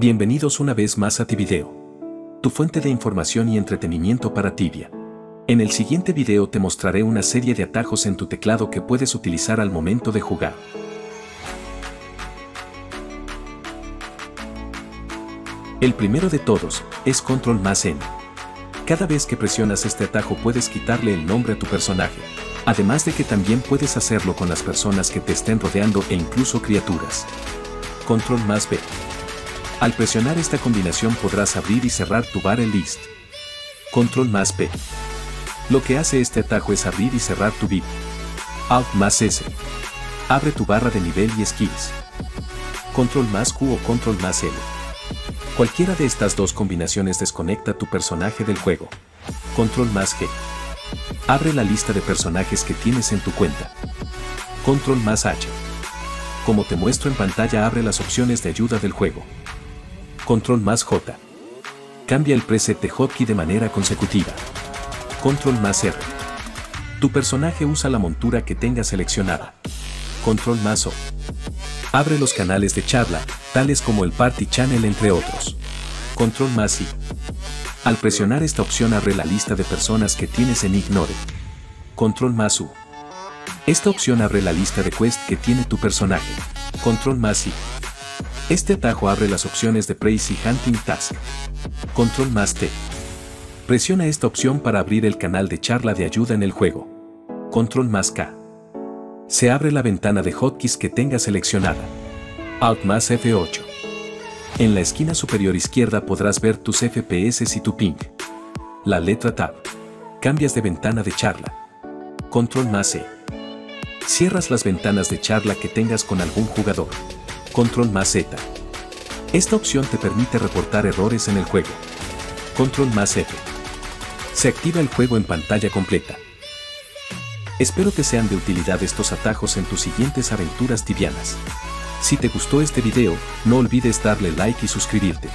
Bienvenidos una vez más a Tivideo. Tu fuente de información y entretenimiento para Tibia. En el siguiente video te mostraré una serie de atajos en tu teclado que puedes utilizar al momento de jugar. El primero de todos es Control más N. Cada vez que presionas este atajo puedes quitarle el nombre a tu personaje, además de que también puedes hacerlo con las personas que te estén rodeando e incluso criaturas. Control más B. Al presionar esta combinación podrás abrir y cerrar tu barra list. Control más P. Lo que hace este atajo es abrir y cerrar tu bit. Alt más S. Abre tu barra de nivel y skills. Control más Q o Control más L. Cualquiera de estas dos combinaciones desconecta tu personaje del juego. Control más G. Abre la lista de personajes que tienes en tu cuenta. Control más H. Como te muestro en pantalla abre las opciones de ayuda del juego. Control más J. Cambia el preset de hotkey de manera consecutiva. Control más R. Tu personaje usa la montura que tenga seleccionada. Control más O. Abre los canales de charla, tales como el Party Channel entre otros. Control más I. Al presionar esta opción abre la lista de personas que tienes en Ignore. Control más U. Esta opción abre la lista de quest que tiene tu personaje. Control más I. Este atajo abre las opciones de Praise y Hunting Task. Control más T. Presiona esta opción para abrir el canal de charla de ayuda en el juego. Control más K. Se abre la ventana de hotkeys que tenga seleccionada. Alt más F8. En la esquina superior izquierda podrás ver tus FPS y tu ping. La letra Tab. Cambias de ventana de charla. Control más E. Cierras las ventanas de charla que tengas con algún jugador. Control más Z. Esta opción te permite reportar errores en el juego. Control más F. Se activa el juego en pantalla completa. Espero que sean de utilidad estos atajos en tus siguientes aventuras tibianas. Si te gustó este video, no olvides darle like y suscribirte.